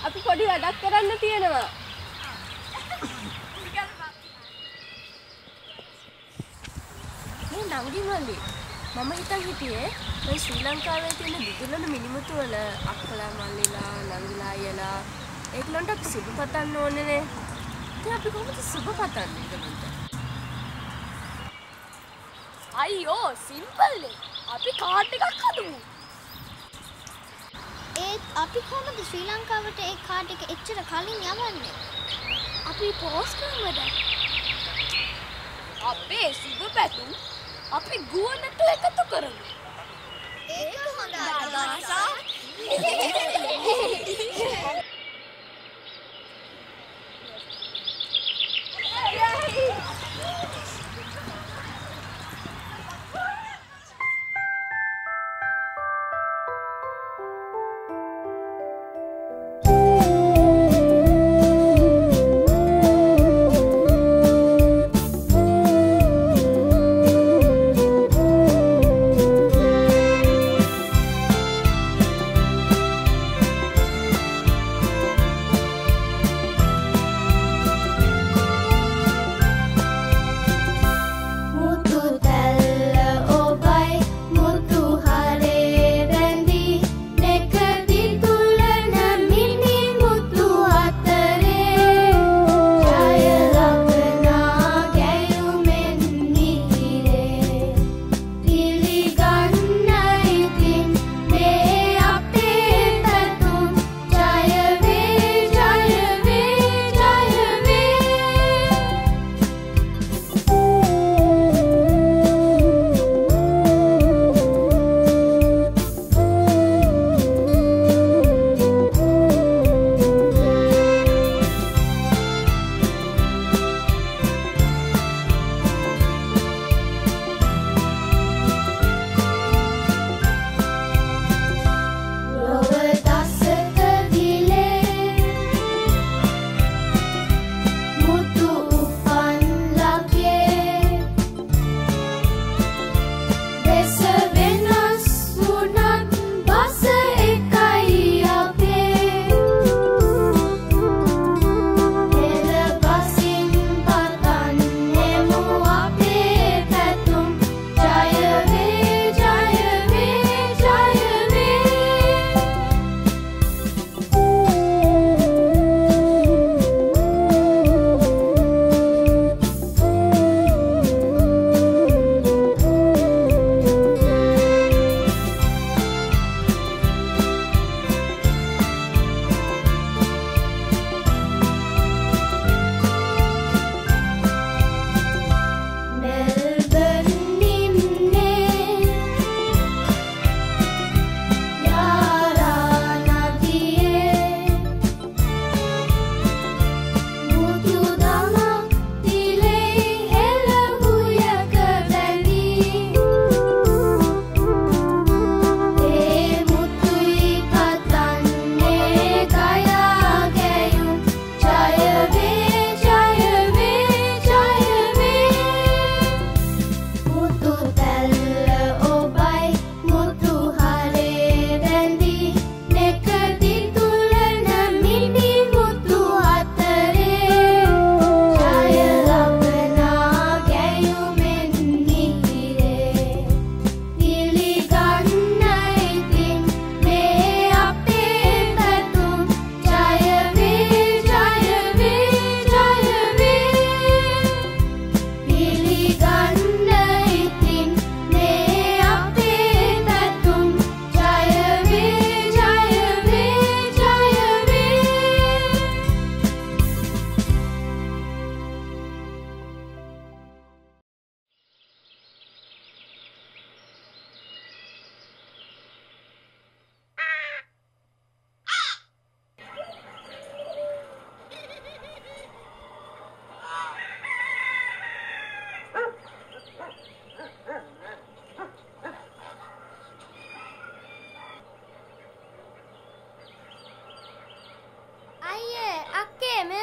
එන්න අපි පොඩි වැඩක් කරන්න තියෙනවා. මේ නංගි මල්ලි මම හිතන් හිටියේ මේ ශ්‍රී ලංකාවේ තියෙන දිදුලන මිනිමුතු වල අක්කලා මල්ලිලා නංගිලා අයියලා ඒගොල්ලන්ට අපි සුබ පතන්න ඕනේනේ. ඉතින් අපි කොහොමද සුබ පතන්නේ ඒගොල්ලන්ට? අයියෝ සිම්පල් අපි කාඩ් එකක් හදමු. අපි කොහොමද ශ්‍රී ලංකාවට ඒ කාඩ් එක එච්චර කලින් යවන්නේ? අපි පෝස්ට් කරමුද? අපේ සුබ පැතුම් අපි ගුවනට එකතු කරමු. ඒක හොඳ අදහසක්.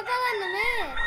爸爸弄的